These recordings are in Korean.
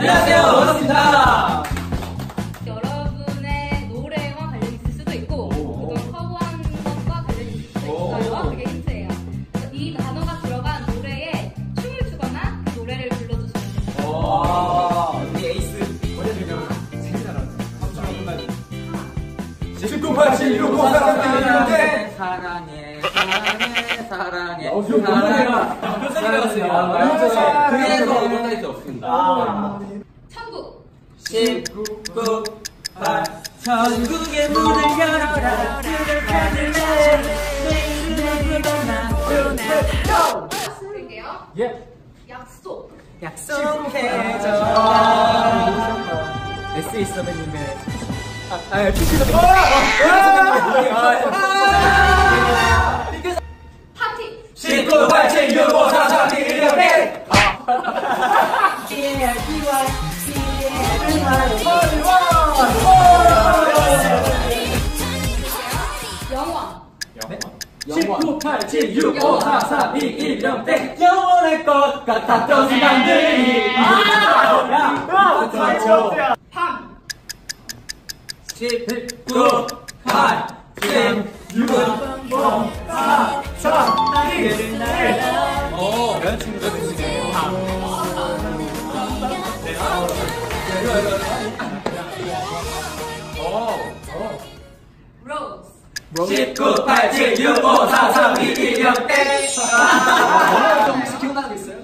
안녕하세요 반갑습니다 여러분의 노래와 관련이 있을 수도 있고 그건 커버한 것과 관련이 있을 수도 있어요. 그게 힌트예요. 그래서 이 단어가 들어간 노래에 춤을 추거나 그 노래를 불러주시면 됩니다. 와 우리 에이스 어제 되면 생일 잘하는 1987 사랑해 사랑해 사랑해 사랑해 어, 지금 뭔 노래야? 아, 그래서 네. 이런 사이즈 없습니다 천국 19, 8 천국의 문을 열어라 그를 받을래 내일을 불러나 드릴게요. 예. 약속. 약속해줘 S.A. 선배님의 아, 아, 피치 선배 영원. 19, 8, 7, 6, 5, 4, 3, 2, 1, 0, 땡 영원할 것 같았던 시간들이 아! 밤. 19, 8, 7, 6, 5, 4, 3, 2, 1 오, 여자친구 Rose. 19, 8, 7, 6, 5, 4, 3, 2, 1, 0, 땡 혹시 기억나는 거 있어요?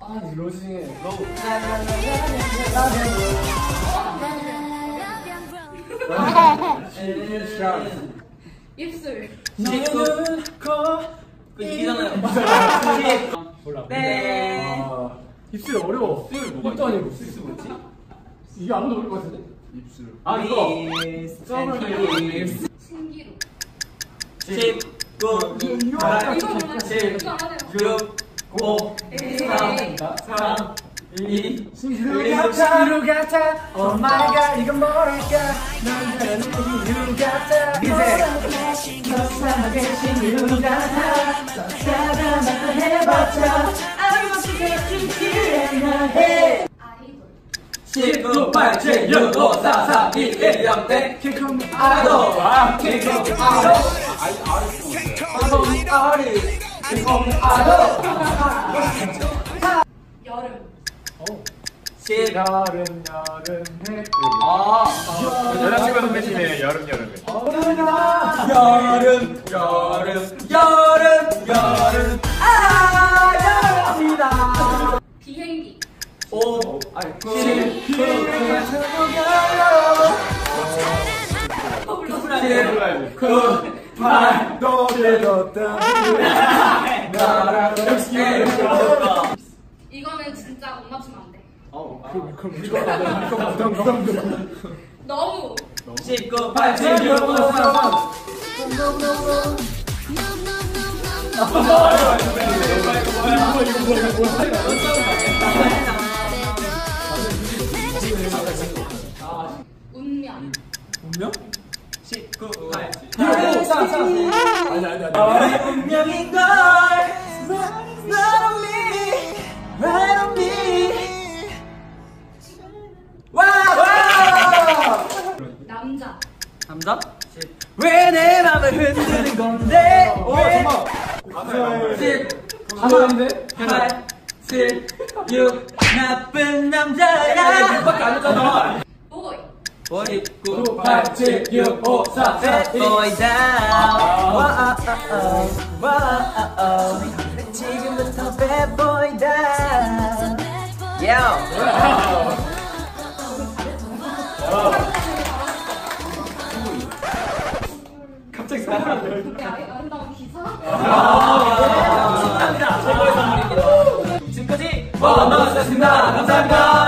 아, rose 중에. 입술. 19, 그 이기잖아요 몰라. 네. 아, 입술 어려워. 입도 아니고. 입술 뭐지? 이게 아무도 모를 것 같은데? 입술. 아, 이거. 신기루. 19, 이거 8, 몰라요. 7, 이거 알아요. 6, 5, 에이. 4, 3, 2, 신기루 같아. 신기루 같아. Oh my god, 이건 뭐랄까. 남자는 신기루 같아. 이제. 이상하게 신기루 같아. 사람한테 해봤자. 아무것도 않아. 아이돌. 19, 8, 7, 6, 5, 4, 3, 2, 1, 0, 땡 킹콩 아도 킹콩 아도 아도 아리 킹콩 아도 여름. 10, 여름 여름 해. 아, 여자친구 선배님의 여름 여름에 여름, 여름, 여름, 여름, 아, 5, 7, 9, 7, 9, 8, 이거는 진짜 못 맞추면 안 돼. 부담 부담 부담. 너무. 19, 8, 7, 6, 5, 4, 3. 운명. 운명? 19, 8, 7, 6, 5, 4, 3. 아니 아니 아니. 너의 운명인걸 Right on me Right on me 와! 와! 남자. 남자? 왜 내 맘을 흔드는 건데 어, 왜 잠깐만. 10, 가만한데? 8, 7, 6 나쁜 남자야 밖에 안 했잖아 보이. 19, 8, 7, 6, 5, 4, 3, 2 Boy down 와, 와, 지금부터 bad boy down Yo 갑자기 아름다운 기사. 감사합니다 최고의 선물입니다 지금까지 원더스였습니다 감사합니다